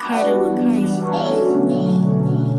Carter with.